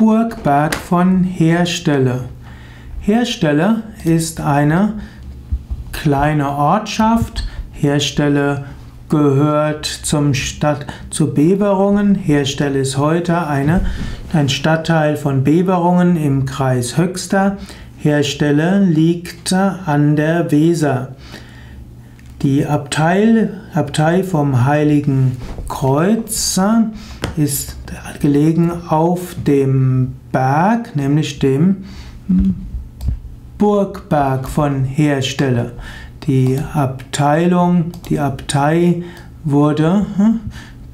Burgberg von Herstelle. Herstelle ist eine kleine Ortschaft. Herstelle gehört zum Stadt zu Beverungen. Herstelle ist heute eine, ein Stadtteil von Beverungen im Kreis Höxter. Herstelle liegt an der Weser. Die Abtei, Abtei vom Heiligen Kreuz ist gelegen auf dem Berg, nämlich dem Burgberg von Herstelle. Die Abteilung, die Abtei wurde hm,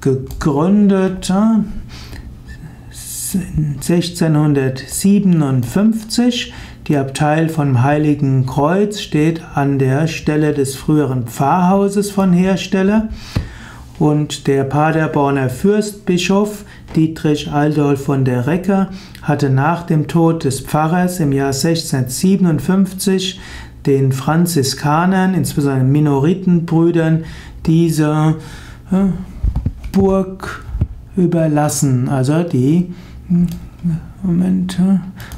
gegründet 1657. Die Abtei vom Heiligen Kreuz steht an der Stelle des früheren Pfarrhauses von Herstelle und der Paderborner Fürstbischof Dietrich Aldolf von der Recke hatte nach dem Tod des Pfarrers im Jahr 1657 den Franziskanern, insbesondere Minoritenbrüdern, diese äh, Burg überlassen. Also die Moment,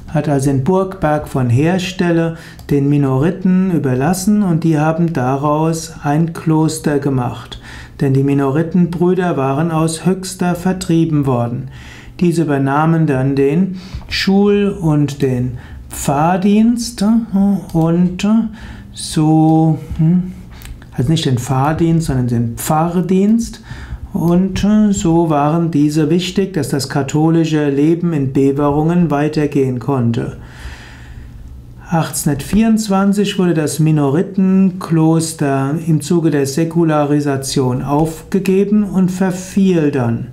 hat also den Burgberg von Herstelle den Minoriten überlassen und die haben daraus ein Kloster gemacht denn die Minoritenbrüder waren aus Höxter vertrieben worden. Diese übernahmen dann den Schul- und den Pfarrdienst und so, hm, also nicht den Pfarrdienst, sondern den Pfarrdienst. Und so waren diese wichtig, dass das katholische Leben in Beverungen weitergehen konnte. 1824 wurde das Minoritenkloster im Zuge der Säkularisation aufgegeben und verfiel dann.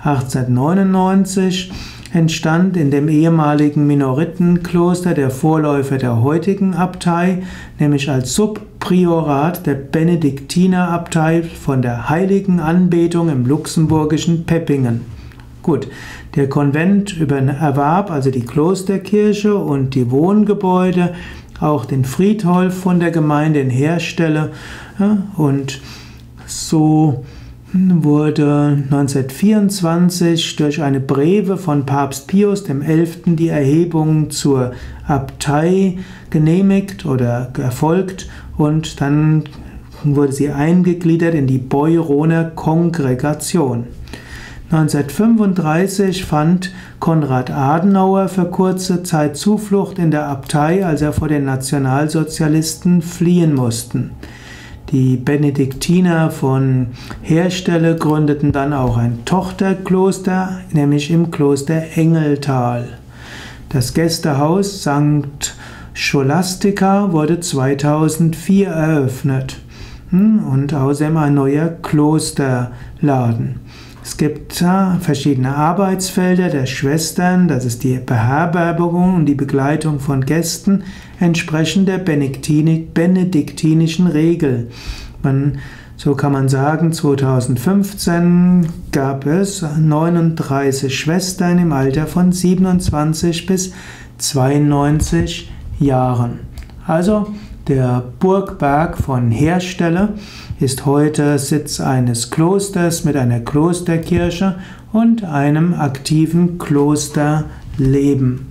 1899 entstand in dem ehemaligen Minoritenkloster der Vorläufer der heutigen Abtei, nämlich als Subpriorat der Benediktinerabtei von der Heiligen Anbetung im luxemburgischen Peppingen. Gut, der Konvent erwarb also die Klosterkirche und die Wohngebäude, auch den Friedhof von der Gemeinde in Herstelle und so wurde 1924 durch eine Breve von Papst Pius XI. die Erhebung zur Abtei genehmigt oder erfolgt und dann wurde sie eingegliedert in die Beuroner Kongregation. 1935 fand Konrad Adenauer für kurze Zeit Zuflucht in der Abtei, als er vor den Nationalsozialisten fliehen mussten. Die Benediktiner von Herstelle gründeten dann auch ein Tochterkloster, nämlich im Kloster Engeltal. Das Gästehaus St. Scholastica wurde 2004 eröffnet hm, und außerdem ein neuer Klosterladen. Es gibt verschiedene Arbeitsfelder der Schwestern, das ist die Beherbergung und die Begleitung von Gästen entsprechend der benediktinischen Regel. Man, so kann man sagen, 2015 gab es 39 Schwestern im Alter von 27 bis 92 Jahren. Also der Burgberg von Herstelle ist heute Sitz eines Klosters mit einer Klosterkirche und einem aktiven Klosterleben.